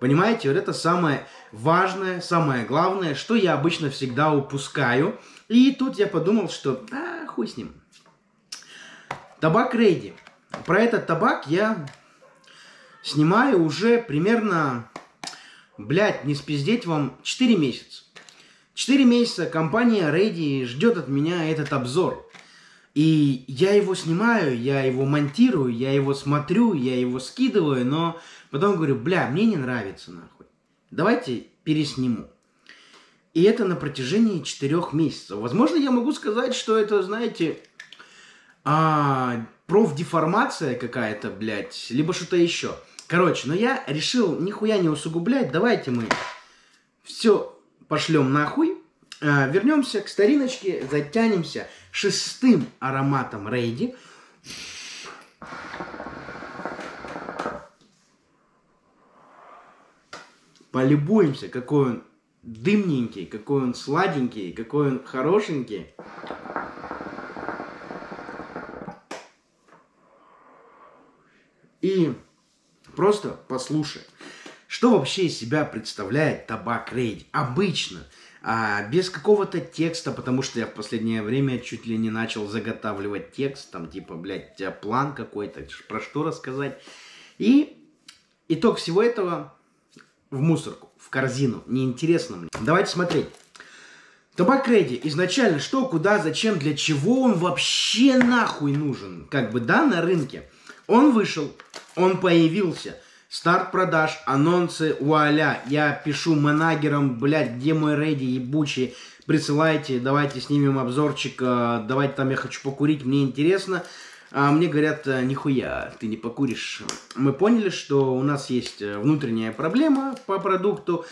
Понимаете, вот это самое важное, самое главное, что я обычно всегда упускаю. И тут я подумал, что а, хуй с ним. Табак Рейди. Про этот табак я снимаю уже примерно, блядь, не спиздеть вам, 4 месяца. 4 месяца компания Ready ждет от меня этот обзор. И я его снимаю, я его монтирую, я его смотрю, я его скидываю, но потом говорю, бля, мне не нравится нахуй. Давайте пересниму. И это на протяжении четырех месяцев. Возможно, я могу сказать, что это, знаете, а, профдеформация какая-то, блядь, либо что-то еще. Короче, но я решил нихуя не усугублять. Давайте мы все пошлем нахуй. А, вернемся к стариночке, затянемся шестым ароматом Рейди. Полюбуемся, какой он дымненький, какой он сладенький, какой он хорошенький. И просто послушай, что вообще из себя представляет табак рейд обычно, а, без какого-то текста, потому что я в последнее время чуть ли не начал заготавливать текст, там типа, блядь, тебя план какой-то, про что рассказать. И итог всего этого в мусорку, в корзину, неинтересно мне. Давайте смотреть. Табак Реди изначально что, куда, зачем, для чего он вообще нахуй нужен? Как бы, да, на рынке. Он вышел, он появился. Старт продаж, анонсы, вуаля. Я пишу менеджерам, блядь, где мой рейди ебучий. Присылайте, давайте снимем обзорчик, а, давайте там я хочу покурить, мне интересно. А мне говорят, «Э, нихуя, ты не покуришь. Мы поняли, что у нас есть э, внутренняя проблема по продукту.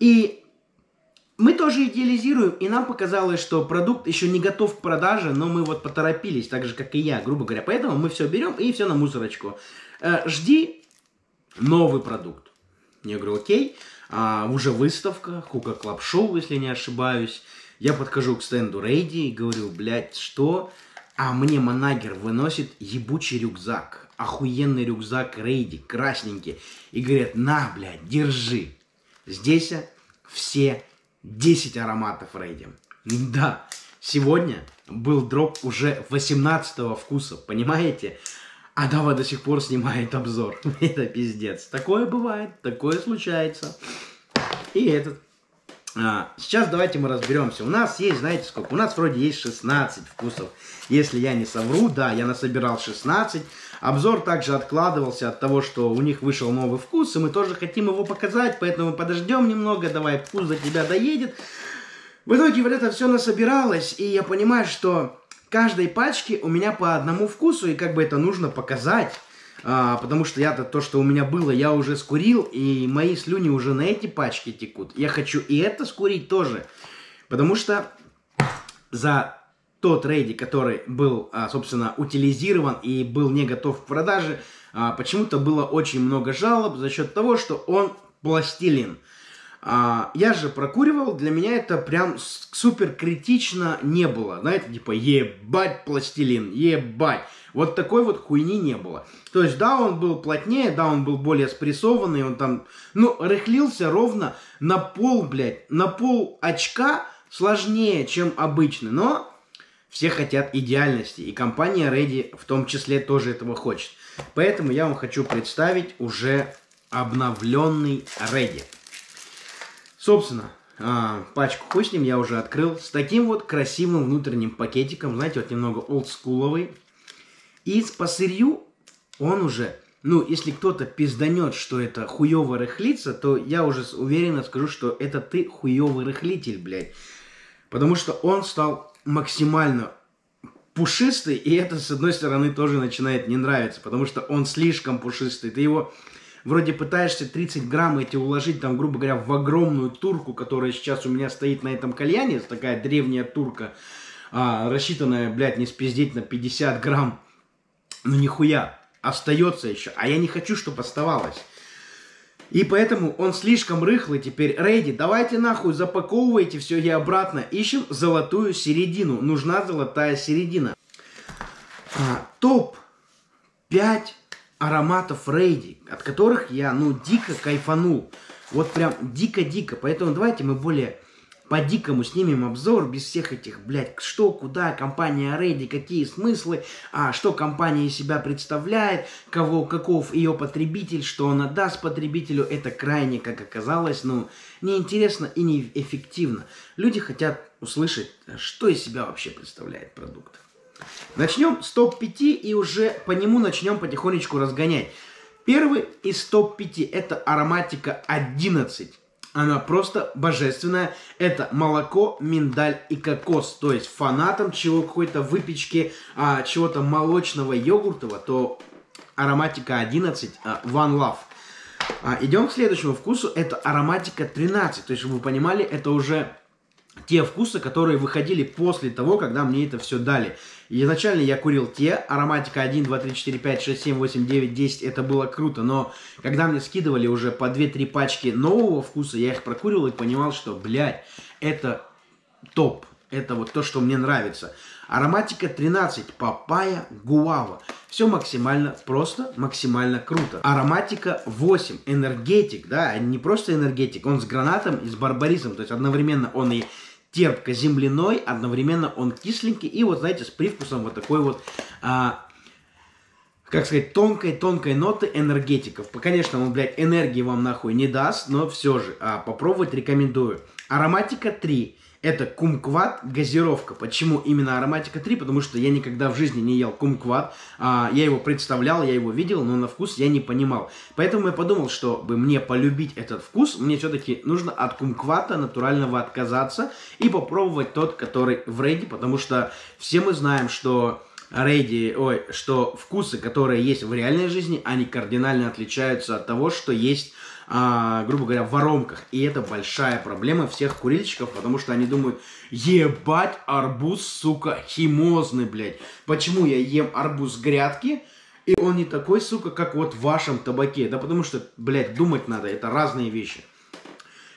И мы тоже идеализируем, и нам показалось, что продукт еще не готов к продаже, но мы вот поторопились, так же, как и я, грубо говоря. Поэтому мы все берем и все на мусорочку. Э, жди новый продукт. Я говорю, окей, а, уже выставка, Hookah Club Show, если не ошибаюсь. Я подхожу к стенду Рейди и говорю, блядь, что? А мне манагер выносит ебучий рюкзак. Охуенный рюкзак Рейди, красненький. И говорят, на, блядь, держи. Здесь все 10 ароматов Рейди. Да, сегодня был дроп уже 18 вкуса, понимаете? А Дава до сих пор снимает обзор. Это пиздец. Такое бывает, такое случается. И этот. А, сейчас давайте мы разберемся. У нас есть, знаете сколько? У нас вроде есть 16 вкусов. Если я не совру, да, я насобирал 16. Обзор также откладывался от того, что у них вышел новый вкус, и мы тоже хотим его показать, поэтому подождем немного, давай вкус за тебя доедет. В итоге вот это все насобиралось, и я понимаю, что каждой пачке у меня по одному вкусу, и как бы это нужно показать. А, потому что я-то то, что у меня было, я уже скурил, и мои слюни уже на эти пачки текут. Я хочу и это скурить тоже. Потому что за тот рейди, который был, а, собственно, утилизирован и был не готов к продаже, а, почему-то было очень много жалоб за счет того, что он пластилин. А, я же прокуривал, для меня это прям супер критично не было. Знаете, типа, ебать пластилин, ебать. Вот такой вот хуйни не было. То есть, да, он был плотнее, да, он был более спрессованный, он там, ну, рыхлился ровно на пол, блядь, на пол очка сложнее, чем обычно. Но все хотят идеальности, и компания Ready в том числе тоже этого хочет. Поэтому я вам хочу представить уже обновленный Ready. Собственно, а, пачку ним я уже открыл. С таким вот красивым внутренним пакетиком. Знаете, вот немного олдскуловый. И по сырью он уже... Ну, если кто-то пизданет, что это хуёво рыхлится, то я уже уверенно скажу, что это ты хуёвый рыхлитель, блядь. Потому что он стал максимально пушистый, и это, с одной стороны, тоже начинает не нравиться, потому что он слишком пушистый. Ты его вроде пытаешься 30 грамм эти уложить, там, грубо говоря, в огромную турку, которая сейчас у меня стоит на этом кальяне, такая древняя турка, а, рассчитанная, блядь, не спиздеть на 50 грамм. Ну, нихуя, остается еще. А я не хочу, чтобы оставалось. И поэтому он слишком рыхлый теперь. Рейди, давайте нахуй запаковывайте все и обратно. Ищем золотую середину. Нужна золотая середина. А, топ 5 ароматов Рейди, от которых я, ну, дико кайфанул. Вот прям дико-дико. Поэтому давайте мы более по-дикому снимем обзор, без всех этих, блядь, что, куда, компания Ready, какие смыслы, а что компания из себя представляет, кого, каков ее потребитель, что она даст потребителю, это крайне, как оказалось, ну, неинтересно и неэффективно. Люди хотят услышать, что из себя вообще представляет продукт. Начнем с топ-5 и уже по нему начнем потихонечку разгонять. Первый из топ-5 это ароматика 11. Она просто божественная. Это молоко, миндаль и кокос. То есть фанатом чего какой-то выпечки, а, чего-то молочного, йогуртового, то ароматика 11 а, One Love. А, идем к следующему вкусу. Это ароматика 13. То есть, чтобы вы понимали, это уже те вкусы, которые выходили после того, когда мне это все дали. И изначально я курил те, ароматика 1, 2, 3, 4, 5, 6, 7, 8, 9, 10, это было круто, но когда мне скидывали уже по 2-3 пачки нового вкуса, я их прокуривал и понимал, что, блядь, это топ, это вот то, что мне нравится. Ароматика 13, папайя, гуава. Все максимально просто, максимально круто. Ароматика 8, энергетик, да, не просто энергетик, он с гранатом и с барбарисом, то есть одновременно он и терпко-земляной, одновременно он кисленький и вот, знаете, с привкусом вот такой вот, а, как сказать, тонкой-тонкой ноты энергетиков. Конечно, он, блядь, энергии вам нахуй не даст, но все же, а, попробовать рекомендую. Ароматика 3. Это кумкват газировка. Почему именно ароматика 3? Потому что я никогда в жизни не ел кумкват. А, я его представлял, я его видел, но на вкус я не понимал. Поэтому я подумал, чтобы мне полюбить этот вкус, мне все-таки нужно от кумквата натурального отказаться и попробовать тот, который в рейде, потому что все мы знаем, что рейди, ой, что вкусы, которые есть в реальной жизни, они кардинально отличаются от того, что есть а, грубо говоря, воронках. И это большая проблема всех курильщиков, потому что они думают, ебать, арбуз, сука, химозный, блядь. Почему я ем арбуз грядки, и он не такой, сука, как вот в вашем табаке? Да потому что, блядь, думать надо, это разные вещи.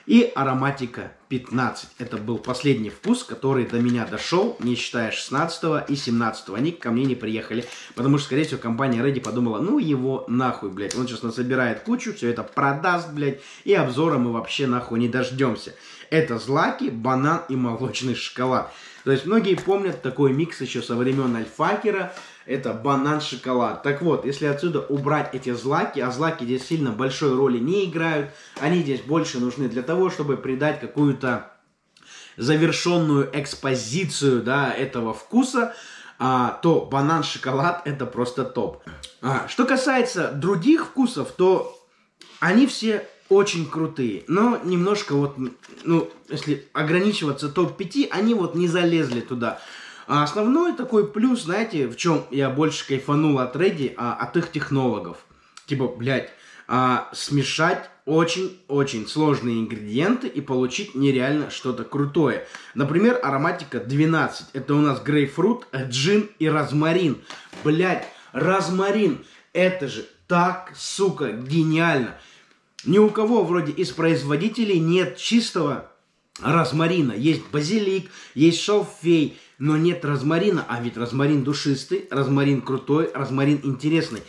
И ароматика 15. Это был последний вкус, который до меня дошел, не считая 16 и 17. Они ко мне не приехали, потому что, скорее всего, компания Ready подумала, ну его нахуй, блядь. Он сейчас насобирает кучу, все это продаст, блядь, и обзора мы вообще нахуй не дождемся. Это злаки, банан и молочный шоколад. То есть многие помнят такой микс еще со времен Альфакера, это банан-шоколад. Так вот, если отсюда убрать эти злаки, а злаки здесь сильно большой роли не играют, они здесь больше нужны для того, чтобы придать какую-то завершенную экспозицию да, этого вкуса, а, то банан-шоколад это просто топ. А, что касается других вкусов, то они все очень крутые, но немножко вот, ну, если ограничиваться топ-5, они вот не залезли туда. А основной такой плюс, знаете, в чем я больше кайфанул от Ready, а, от их технологов. Типа, блядь, а, смешать очень-очень сложные ингредиенты и получить нереально что-то крутое. Например, ароматика 12. Это у нас грейпфрут, джин и розмарин. Блядь, розмарин. Это же так, сука, гениально. Ни у кого вроде из производителей нет чистого розмарина. Есть базилик, есть шалфей, но нет розмарина, а ведь розмарин душистый, розмарин крутой, розмарин интересный.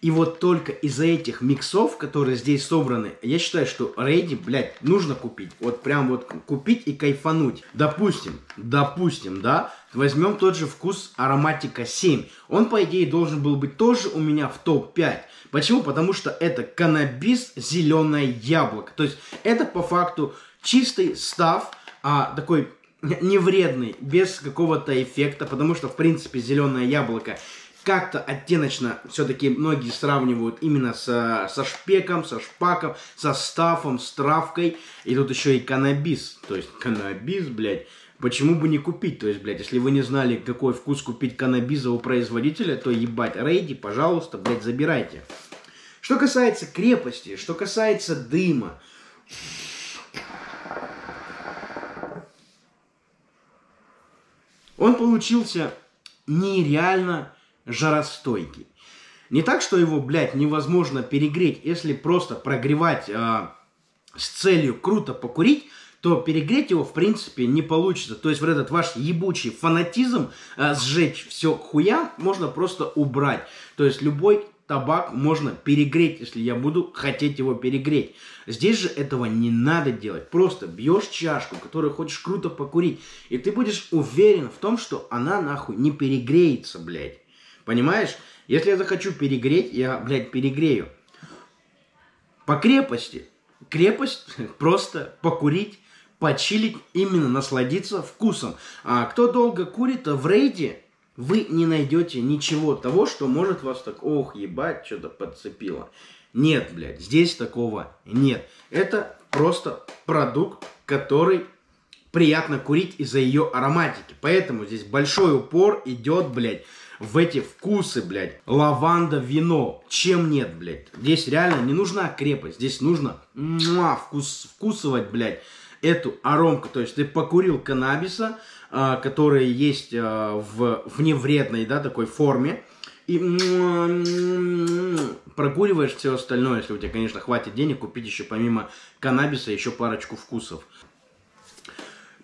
И вот только из-за этих миксов, которые здесь собраны, я считаю, что рейди, блядь, нужно купить. Вот прям вот купить и кайфануть. Допустим, допустим, да, возьмем тот же вкус ароматика 7. Он, по идее, должен был быть тоже у меня в топ-5. Почему? Потому что это каннабис зеленое яблоко. То есть это по факту чистый став, а, такой невредный, без какого-то эффекта, потому что, в принципе, зеленое яблоко как-то оттеночно все-таки многие сравнивают именно со, со шпеком, со шпаком, со стафом, с травкой. И тут еще и каннабис. То есть каннабис, блядь, почему бы не купить? То есть, блядь, если вы не знали, какой вкус купить каннабиза у производителя, то ебать, рейди, пожалуйста, блядь, забирайте. Что касается крепости, что касается дыма, он получился нереально жаростойкий. Не так, что его, блядь, невозможно перегреть. Если просто прогревать э, с целью круто покурить, то перегреть его, в принципе, не получится. То есть вот этот ваш ебучий фанатизм э, сжечь все к хуям можно просто убрать. То есть любой табак можно перегреть, если я буду хотеть его перегреть. Здесь же этого не надо делать. Просто бьешь чашку, которую хочешь круто покурить, и ты будешь уверен в том, что она нахуй не перегреется, блядь. Понимаешь? Если я захочу перегреть, я, блядь, перегрею. По крепости. Крепость просто покурить, почилить, именно насладиться вкусом. А кто долго курит в рейде, вы не найдете ничего того, что может вас так, ох, ебать, что-то подцепило. Нет, блядь, здесь такого нет. Это просто продукт, который приятно курить из-за ее ароматики. Поэтому здесь большой упор идет, блядь, в эти вкусы, блядь. Лаванда, вино. Чем нет, блядь. Здесь реально не нужна крепость. Здесь нужно муа, вкус, вкусывать, блядь, эту аромку. То есть ты покурил каннабиса, которые есть а, в вневредной, да, такой форме, и прокуриваешь все остальное, если у тебя, конечно, хватит денег купить еще помимо каннабиса еще парочку вкусов.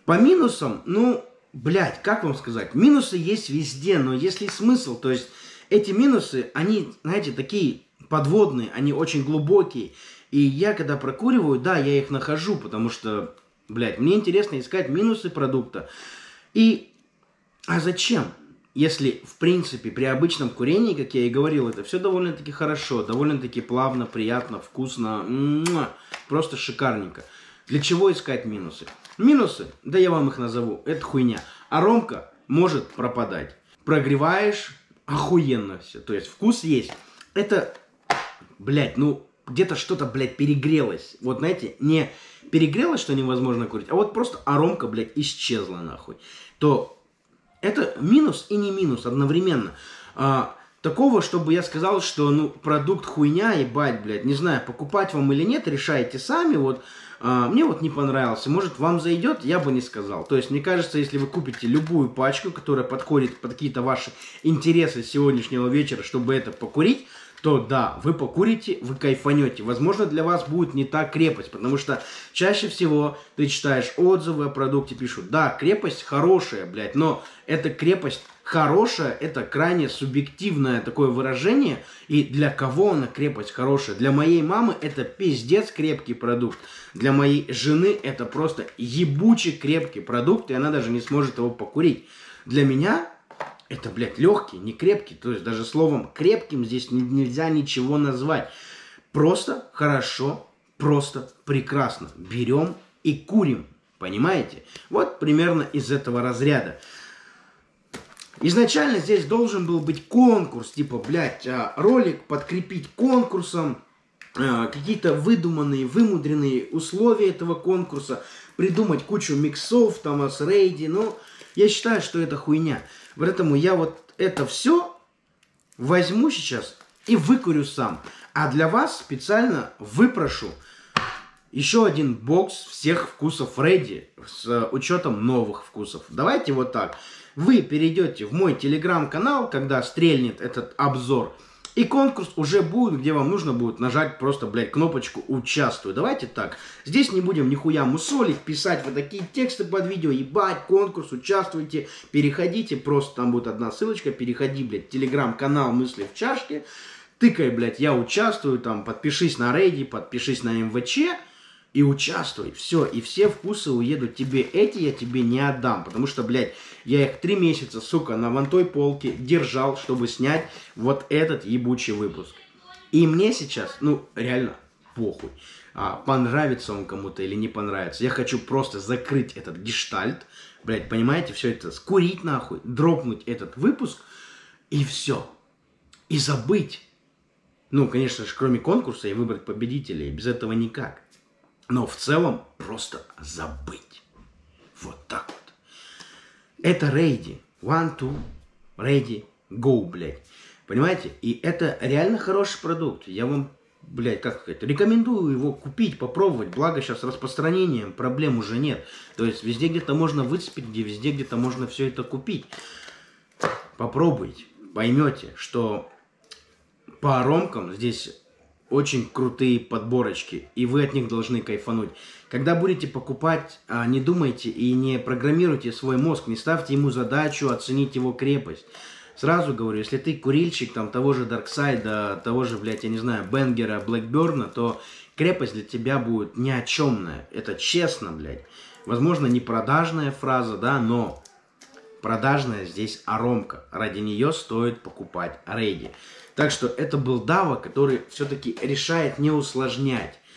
По минусам, ну, блядь, как вам сказать, минусы есть везде, но есть ли смысл, то есть эти минусы, они, знаете, такие подводные, они очень глубокие, и я когда прокуриваю, да, я их нахожу, потому что, блядь, мне интересно искать минусы продукта, и, а зачем? Если, в принципе, при обычном курении, как я и говорил, это все довольно-таки хорошо, довольно-таки плавно, приятно, вкусно, муа, просто шикарненько. Для чего искать минусы? Минусы, да я вам их назову, это хуйня. Аромка может пропадать. Прогреваешь, охуенно все. То есть вкус есть. Это, блядь, ну, где-то что-то, блядь, перегрелось. Вот, знаете, не перегрелось, что невозможно курить, а вот просто аромка, блядь, исчезла нахуй. То это минус и не минус одновременно. А, такого, чтобы я сказал, что, ну, продукт хуйня, ебать, блядь, не знаю, покупать вам или нет, решайте сами, вот, а, мне вот не понравился, может, вам зайдет, я бы не сказал. То есть, мне кажется, если вы купите любую пачку, которая подходит под какие-то ваши интересы сегодняшнего вечера, чтобы это покурить, то да, вы покурите, вы кайфанете. Возможно, для вас будет не та крепость, потому что чаще всего ты читаешь отзывы о продукте, пишут, да, крепость хорошая, блядь, но эта крепость хорошая, это крайне субъективное такое выражение, и для кого она крепость хорошая? Для моей мамы это пиздец крепкий продукт, для моей жены это просто ебучий крепкий продукт, и она даже не сможет его покурить. Для меня это, блядь, легкий, не крепкий. То есть даже словом крепким здесь нельзя ничего назвать. Просто хорошо, просто прекрасно. Берем и курим. Понимаете? Вот примерно из этого разряда. Изначально здесь должен был быть конкурс, типа, блядь, а, ролик подкрепить конкурсом, а, какие-то выдуманные, вымудренные условия этого конкурса, придумать кучу миксов там с рейди, но я считаю, что это хуйня. Поэтому я вот это все возьму сейчас и выкурю сам. А для вас специально выпрошу еще один бокс всех вкусов Рэди с учетом новых вкусов. Давайте вот так. Вы перейдете в мой телеграм-канал, когда стрельнет этот обзор – и конкурс уже будет, где вам нужно будет нажать просто, блядь, кнопочку «Участвуй». Давайте так. Здесь не будем нихуя мусолить, писать вот такие тексты под видео. Ебать, конкурс, участвуйте, переходите. Просто там будет одна ссылочка. Переходи, блядь, телеграм-канал «Мысли в чашке». Тыкай, блядь, я участвую, там, подпишись на рейди, подпишись на МВЧ и участвуй. Все, и все вкусы уедут тебе. Эти я тебе не отдам, потому что, блядь, я их три месяца, сука, на вон той полке держал, чтобы снять вот этот ебучий выпуск. И мне сейчас, ну, реально, похуй. А, понравится он кому-то или не понравится. Я хочу просто закрыть этот гештальт, блядь, понимаете, все это, скурить нахуй, дропнуть этот выпуск, и все. И забыть. Ну, конечно же, кроме конкурса и выбрать победителей, без этого никак. Но в целом просто забыть. Вот так вот. Это рейди. One, two, ready, go, блядь. Понимаете? И это реально хороший продукт. Я вам, блядь, как сказать, рекомендую его купить, попробовать. Благо сейчас распространением проблем уже нет. То есть везде где-то можно выцепить, где везде где-то можно все это купить. Попробуйте, поймете, что по аромкам здесь очень крутые подборочки, и вы от них должны кайфануть. Когда будете покупать, а, не думайте и не программируйте свой мозг, не ставьте ему задачу оценить его крепость. Сразу говорю, если ты курильщик там того же Дарксайда, того же, блядь, я не знаю, Бенгера, Блэкберна, то крепость для тебя будет ни о чемная. Это честно, блядь. Возможно, не продажная фраза, да, но продажная здесь аромка. Ради нее стоит покупать рейди. Так что это был Дава, который все-таки решает не усложнять.